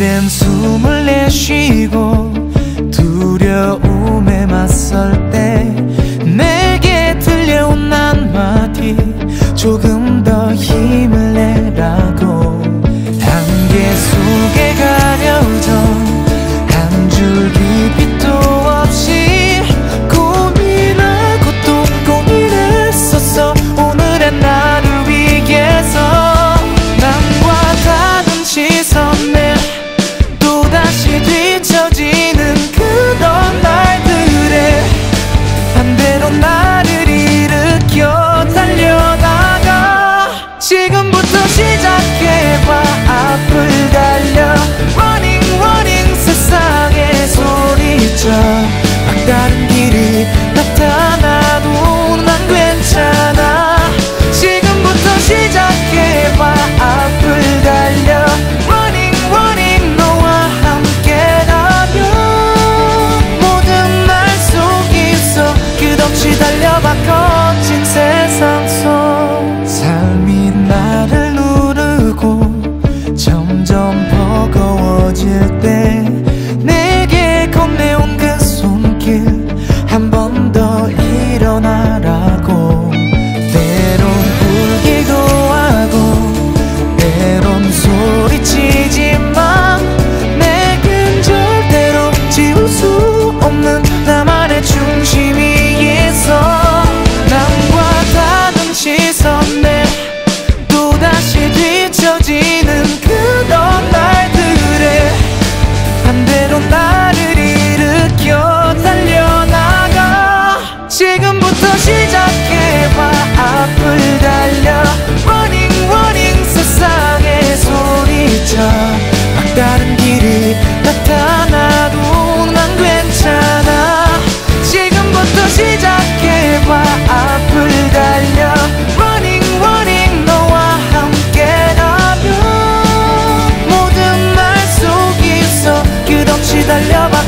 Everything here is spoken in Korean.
그댄 숨을 내쉬고 두려움 자 来聊吧。